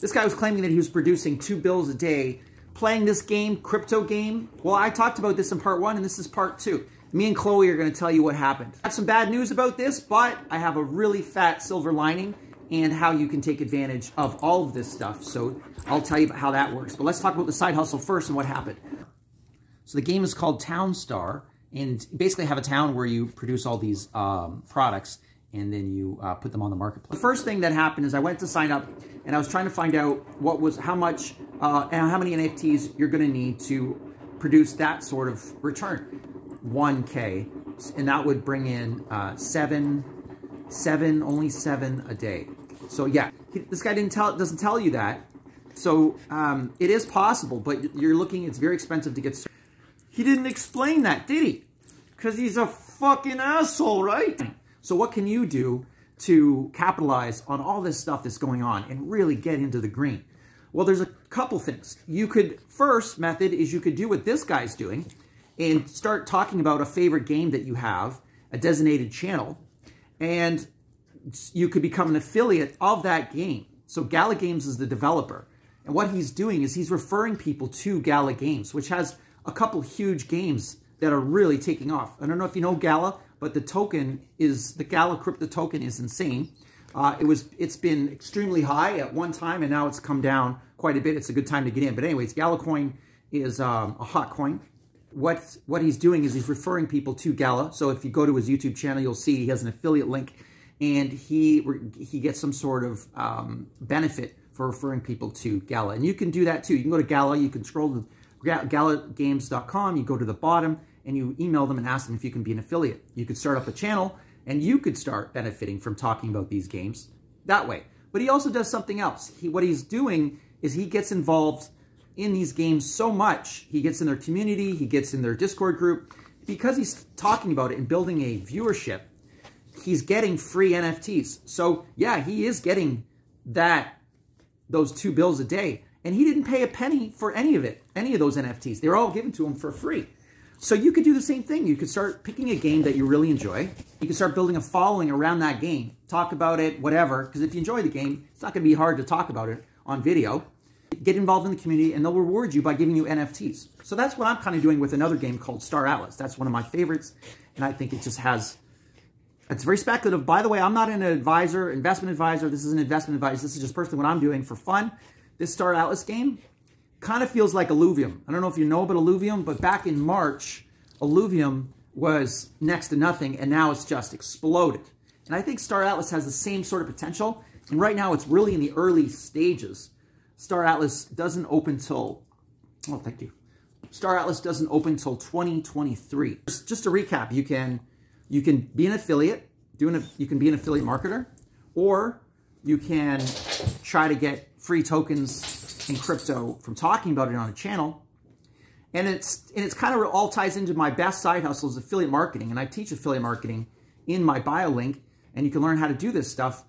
This guy was claiming that he was producing two bills a day playing this game, crypto game. Well, I talked about this in part one, and this is part two. Me and Chloe are going to tell you what happened. I have some bad news about this, but I have a really fat silver lining and how you can take advantage of all of this stuff. So I'll tell you about how that works. But let's talk about the side hustle first and what happened. So the game is called Town Star, and basically have a town where you produce all these um, products and then you uh, put them on the marketplace. The first thing that happened is I went to sign up and I was trying to find out what was how much uh, and how many NFTs you're going to need to produce that sort of return. 1K, and that would bring in uh, seven, seven, only seven a day. So yeah, this guy didn't tell doesn't tell you that. So um, it is possible, but you're looking. It's very expensive to get started. He didn't explain that, did he? Because he's a fucking asshole, right? So what can you do to capitalize on all this stuff that's going on and really get into the green? Well, there's a couple things. You could, first method is you could do what this guy's doing and start talking about a favorite game that you have, a designated channel, and you could become an affiliate of that game. So Gala Games is the developer. And what he's doing is he's referring people to Gala Games, which has a couple huge games that are really taking off. I don't know if you know Gala, but the token is, the Gala crypto token is insane. Uh, it was, it's been extremely high at one time, and now it's come down quite a bit. It's a good time to get in. But anyways, Gala coin is um, a hot coin. What, what he's doing is he's referring people to Gala. So if you go to his YouTube channel, you'll see he has an affiliate link, and he, he gets some sort of um, benefit for referring people to Gala. And you can do that too. You can go to Gala, you can scroll to galagames.com, you go to the bottom and you email them and ask them if you can be an affiliate. You could start up a channel and you could start benefiting from talking about these games that way. But he also does something else. He, what he's doing is he gets involved in these games so much. He gets in their community, he gets in their Discord group. Because he's talking about it and building a viewership, he's getting free NFTs. So yeah, he is getting that, those two bills a day. And he didn't pay a penny for any of it, any of those NFTs. They're all given to him for free. So you could do the same thing. You could start picking a game that you really enjoy. You could start building a following around that game. Talk about it, whatever. Because if you enjoy the game, it's not going to be hard to talk about it on video. Get involved in the community, and they'll reward you by giving you NFTs. So that's what I'm kind of doing with another game called Star Atlas. That's one of my favorites, and I think it just has... It's very speculative. By the way, I'm not an advisor, investment advisor. This is an investment advisor. This is just personally what I'm doing for fun this Star Atlas game kind of feels like Illuvium. I don't know if you know about Illuvium, but back in March, Illuvium was next to nothing, and now it's just exploded. And I think Star Atlas has the same sort of potential, and right now it's really in the early stages. Star Atlas doesn't open till, oh, thank you. Star Atlas doesn't open till 2023. Just, just to recap, you can you can be an affiliate, doing a, you can be an affiliate marketer, or you can try to get free tokens in crypto from talking about it on a channel. And it's and it's kind of all ties into my best side hustle is affiliate marketing. And I teach affiliate marketing in my bio link. And you can learn how to do this stuff